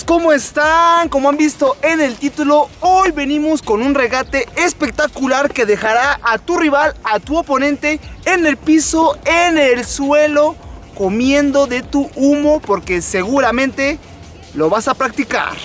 ¿Cómo están? Como han visto en el título, hoy venimos con un regate espectacular que dejará a tu rival, a tu oponente en el piso, en el suelo, comiendo de tu humo porque seguramente lo vas a practicar.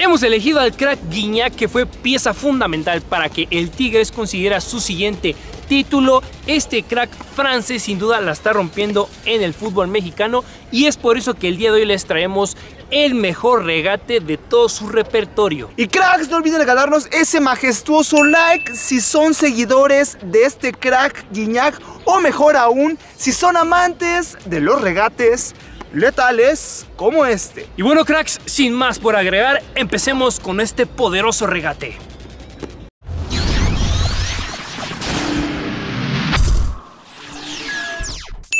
Hemos elegido al crack Guiñac que fue pieza fundamental para que el Tigres consiguiera su siguiente título. Este crack francés sin duda la está rompiendo en el fútbol mexicano y es por eso que el día de hoy les traemos el mejor regate de todo su repertorio. Y cracks, no olviden regalarnos ese majestuoso like si son seguidores de este crack Guiñac o mejor aún, si son amantes de los regates letales como este. Y bueno cracks, sin más por agregar, empecemos con este poderoso regate.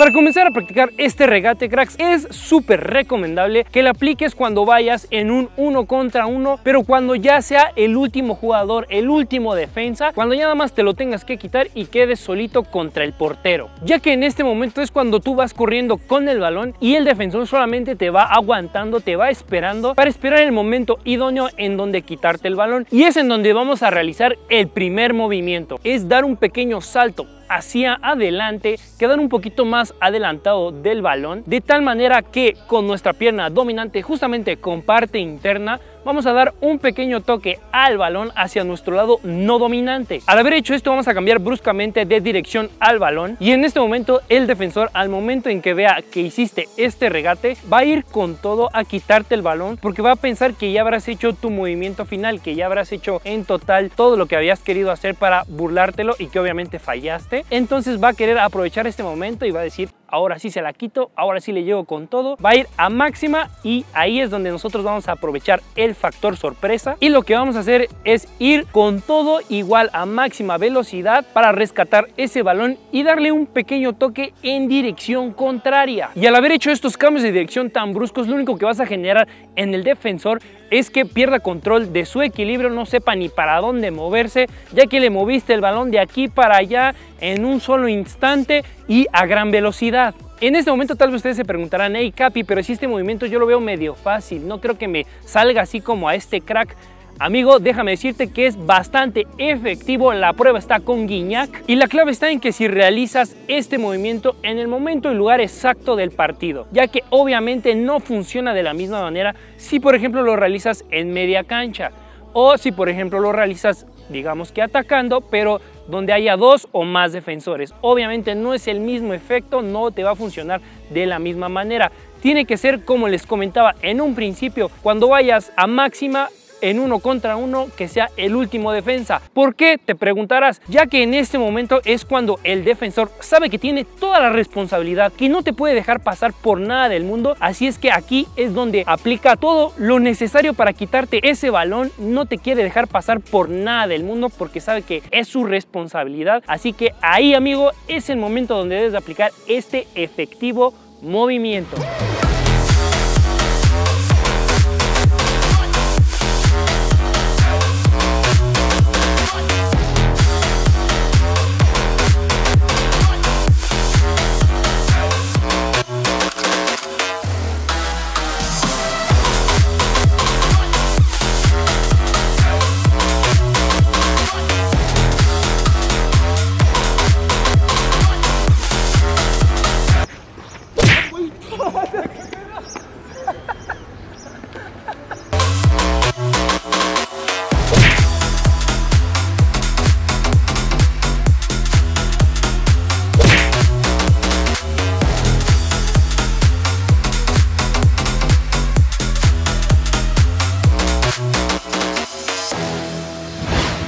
Para comenzar a practicar este regate, cracks, es súper recomendable que lo apliques cuando vayas en un uno contra uno, pero cuando ya sea el último jugador, el último defensa, cuando ya nada más te lo tengas que quitar y quedes solito contra el portero. Ya que en este momento es cuando tú vas corriendo con el balón y el defensor solamente te va aguantando, te va esperando para esperar el momento idóneo en donde quitarte el balón. Y es en donde vamos a realizar el primer movimiento, es dar un pequeño salto hacia adelante, quedar un poquito más adelantado del balón, de tal manera que con nuestra pierna dominante justamente con parte interna vamos a dar un pequeño toque al balón hacia nuestro lado no dominante. Al haber hecho esto vamos a cambiar bruscamente de dirección al balón y en este momento el defensor al momento en que vea que hiciste este regate va a ir con todo a quitarte el balón porque va a pensar que ya habrás hecho tu movimiento final, que ya habrás hecho en total todo lo que habías querido hacer para burlártelo y que obviamente fallaste. Entonces va a querer aprovechar este momento y va a decir ahora sí se la quito, ahora sí le llego con todo, va a ir a máxima y ahí es donde nosotros vamos a aprovechar el factor sorpresa y lo que vamos a hacer es ir con todo igual a máxima velocidad para rescatar ese balón y darle un pequeño toque en dirección contraria. Y al haber hecho estos cambios de dirección tan bruscos, lo único que vas a generar en el defensor es que pierda control de su equilibrio, no sepa ni para dónde moverse, ya que le moviste el balón de aquí para allá en un solo instante y a gran velocidad. En este momento tal vez ustedes se preguntarán, hey Capi, pero si este movimiento yo lo veo medio fácil, no creo que me salga así como a este crack. Amigo, déjame decirte que es bastante efectivo, la prueba está con Guiñac y la clave está en que si realizas este movimiento en el momento y lugar exacto del partido, ya que obviamente no funciona de la misma manera si por ejemplo lo realizas en media cancha o si por ejemplo lo realizas digamos que atacando, pero donde haya dos o más defensores. Obviamente no es el mismo efecto, no te va a funcionar de la misma manera. Tiene que ser como les comentaba en un principio, cuando vayas a máxima en uno contra uno que sea el último defensa. ¿Por qué? Te preguntarás, ya que en este momento es cuando el defensor sabe que tiene toda la responsabilidad, que no te puede dejar pasar por nada del mundo, así es que aquí es donde aplica todo lo necesario para quitarte ese balón, no te quiere dejar pasar por nada del mundo porque sabe que es su responsabilidad, así que ahí amigo es el momento donde debes aplicar este efectivo movimiento.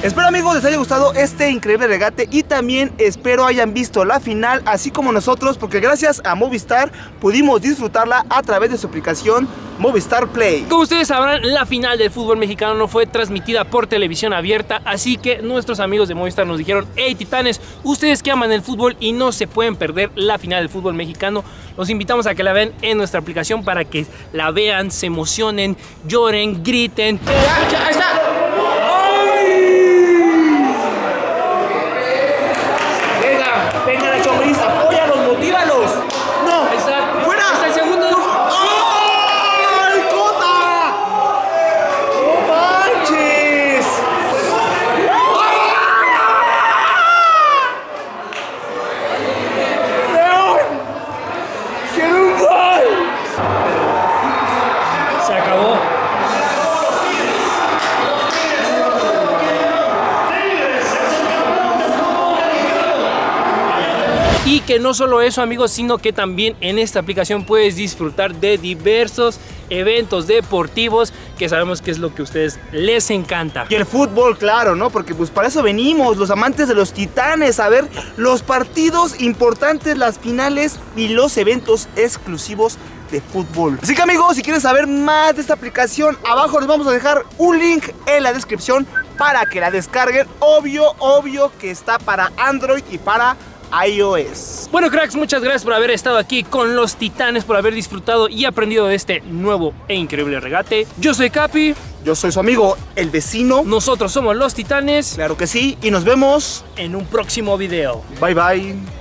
Espero amigos les haya gustado este increíble regate y también espero hayan visto la final así como nosotros porque gracias a Movistar pudimos disfrutarla a través de su aplicación Movistar Play. Como ustedes sabrán, la final del fútbol mexicano no fue transmitida por televisión abierta, así que nuestros amigos de Movistar nos dijeron, hey titanes, ustedes que aman el fútbol y no se pueden perder la final del fútbol mexicano, los invitamos a que la vean en nuestra aplicación para que la vean, se emocionen, lloren, griten. ¡Ahí está! Y que no solo eso amigos, sino que también en esta aplicación puedes disfrutar de diversos eventos deportivos que sabemos que es lo que a ustedes les encanta. Y el fútbol, claro, ¿no? Porque pues para eso venimos, los amantes de los titanes, a ver los partidos importantes, las finales y los eventos exclusivos de fútbol. Así que amigos, si quieren saber más de esta aplicación, abajo les vamos a dejar un link en la descripción para que la descarguen. Obvio, obvio que está para Android y para iOS. Bueno cracks, muchas gracias por haber estado aquí con los titanes, por haber disfrutado y aprendido de este nuevo e increíble regate. Yo soy Capi. Yo soy su amigo, el vecino. Nosotros somos los titanes. Claro que sí, y nos vemos en un próximo video. Bye bye.